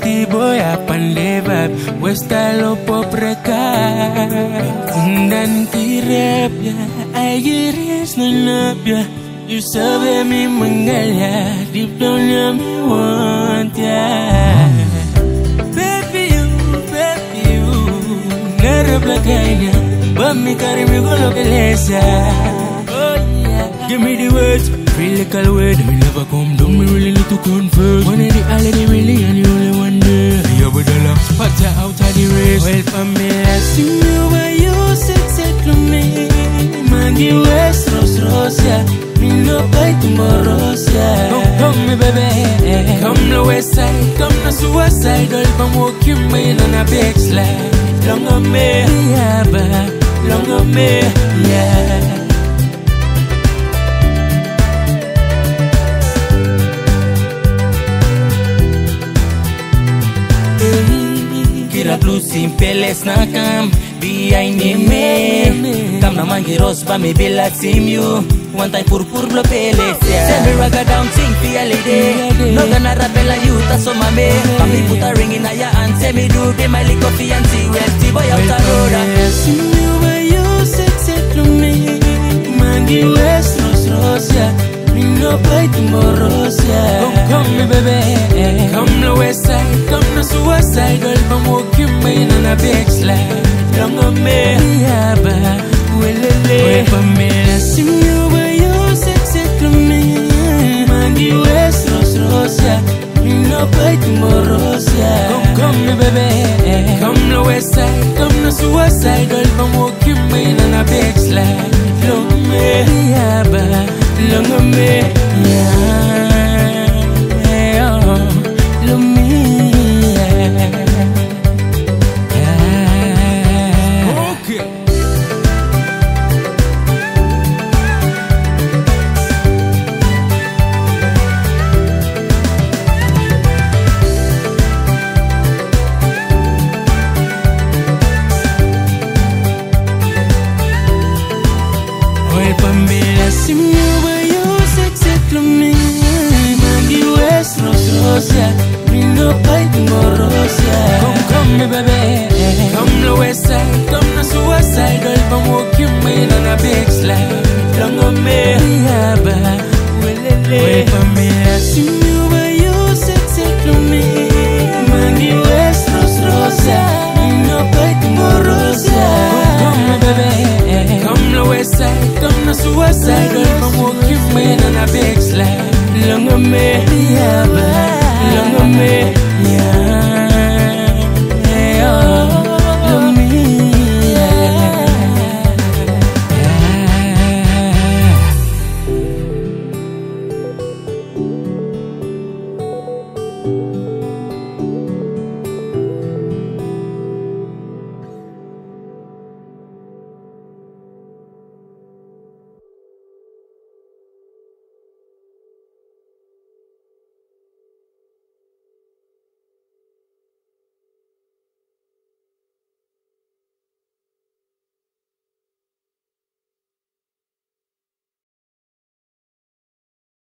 boy up and live up We style up up rekat Undan kirap ya Ay giris na love ya You sabi mi mangalya Deep down ya me want ya Baby you, baby you Narap lagay niya Bami kari mi gulo kelesa Oh yeah. Give me the words. Feel like I'll wait never come down Me really need to confess One of the the really And the Mangi West Rose Rose yeah Me no tomorrow yeah Come come me baby. Come the west side Come the suicide All from walking me On a big slide Long on me. Yeah Long on me Yeah Kira blue simpeles na kam Biay ni me Kam na mangiros pa me bilat sim you. One time pur pur blo peles Send me raga down sing fi a lady. No gonna rapela you ta so mame. Kami puta ring in a ya and say me do be my lick fiancé. Westy boy out the road uh. Me on a big slide Long on me Yeah ba Welele. For me you by you sexy to me Rose Rose yeah Me no tomorrow yeah Come come me baby. Come the west side Come the suicide All from walking Senyum ayo sek-sek lemin Bagi wes ros-rosan me, love me.